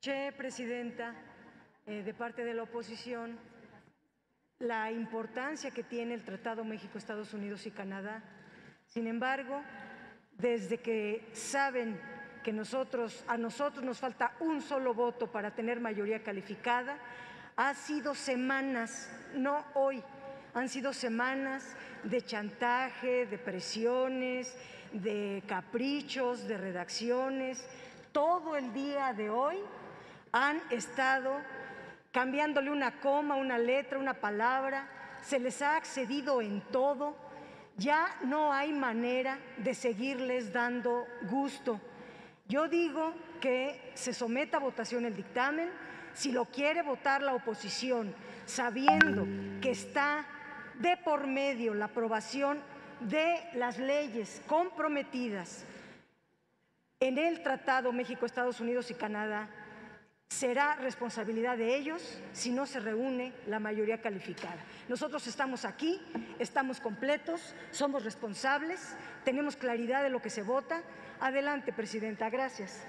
Escuché, Presidenta, eh, de parte de la oposición, la importancia que tiene el Tratado México, Estados Unidos y Canadá. Sin embargo, desde que saben que nosotros, a nosotros nos falta un solo voto para tener mayoría calificada, ha sido semanas, no hoy, han sido semanas de chantaje, de presiones, de caprichos, de redacciones. Todo el día de hoy han estado cambiándole una coma, una letra, una palabra, se les ha accedido en todo, ya no hay manera de seguirles dando gusto. Yo digo que se someta a votación el dictamen, si lo quiere votar la oposición, sabiendo que está de por medio la aprobación de las leyes comprometidas en el Tratado México, Estados Unidos y Canadá, será responsabilidad de ellos si no se reúne la mayoría calificada. Nosotros estamos aquí, estamos completos, somos responsables, tenemos claridad de lo que se vota. Adelante, Presidenta. Gracias.